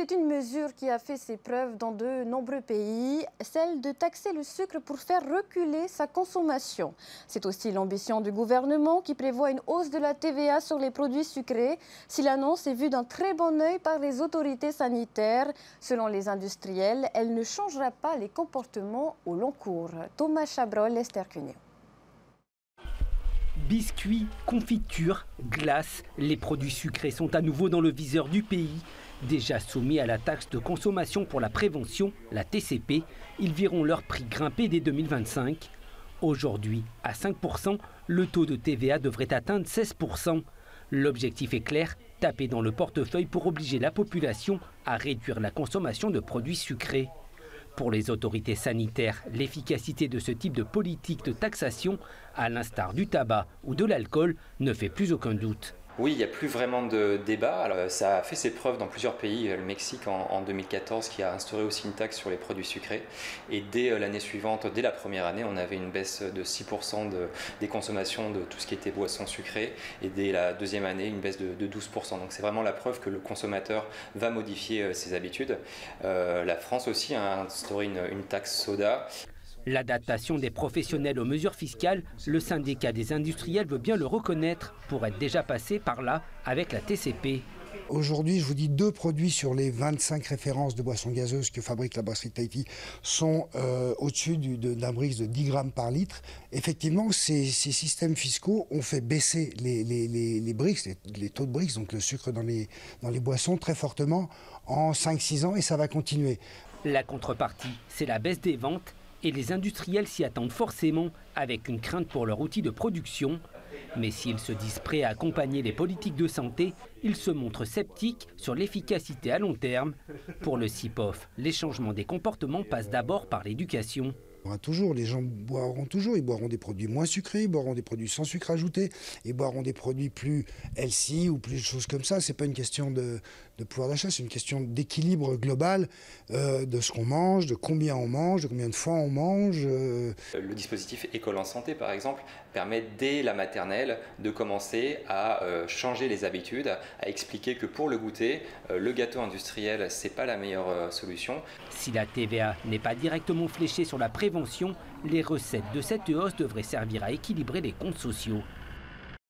C'est une mesure qui a fait ses preuves dans de nombreux pays, celle de taxer le sucre pour faire reculer sa consommation. C'est aussi l'ambition du gouvernement qui prévoit une hausse de la TVA sur les produits sucrés. Si l'annonce est vue d'un très bon œil par les autorités sanitaires, selon les industriels, elle ne changera pas les comportements au long cours. Thomas Chabrol, Esther Cuneo. Biscuits, confitures, glaces, les produits sucrés sont à nouveau dans le viseur du pays. Déjà soumis à la taxe de consommation pour la prévention, la TCP, ils verront leur prix grimper dès 2025. Aujourd'hui, à 5%, le taux de TVA devrait atteindre 16%. L'objectif est clair, taper dans le portefeuille pour obliger la population à réduire la consommation de produits sucrés. Pour les autorités sanitaires, l'efficacité de ce type de politique de taxation, à l'instar du tabac ou de l'alcool, ne fait plus aucun doute. Oui, il n'y a plus vraiment de débat. Alors, ça a fait ses preuves dans plusieurs pays. Le Mexique en, 2014 qui a instauré aussi une taxe sur les produits sucrés. Et dès euh, l'année suivante, dès la première année, on avait une baisse de 6% des consommations de tout ce qui était boissons sucrées. Et dès la deuxième année, une baisse de, 12%. Donc c'est vraiment la preuve que le consommateur va modifier euh, ses habitudes. Euh, la France aussi a instauré une taxe soda. L'adaptation des professionnels aux mesures fiscales, le syndicat des industriels veut bien le reconnaître pour être déjà passé par là avec la TCP. Aujourd'hui, je vous dis, deux produits sur les 25 références de boissons gazeuses que fabrique la brasserie Tahiti sont euh, au-dessus d'un brix de 10 grammes par litre. Effectivement, ces, systèmes fiscaux ont fait baisser les, les, les, les taux de brix, donc le sucre dans les, dans les boissons, très fortement en 5-6 ans et ça va continuer. La contrepartie, c'est la baisse des ventes et les industriels s'y attendent forcément avec une crainte pour leur outil de production. Mais s'ils se disent prêts à accompagner les politiques de santé, ils se montrent sceptiques sur l'efficacité à long terme. Pour le CIPOF, les changements des comportements passent d'abord par l'éducation toujours, les gens boiront toujours, ils boiront des produits moins sucrés, ils boiront des produits sans sucre ajouté, ils boiront des produits plus healthy ou plus de choses comme ça. C'est pas une question de, pouvoir d'achat, c'est une question d'équilibre global euh, de ce qu'on mange, de combien on mange, de combien de fois on mange. Euh. Le dispositif École en santé, par exemple, permet dès la maternelle de commencer à euh, changer les habitudes, à expliquer que pour le goûter, le gâteau industriel, c'est pas la meilleure solution. Si la TVA n'est pas directement fléchée sur la les recettes de cette hausse devraient servir à équilibrer les comptes sociaux.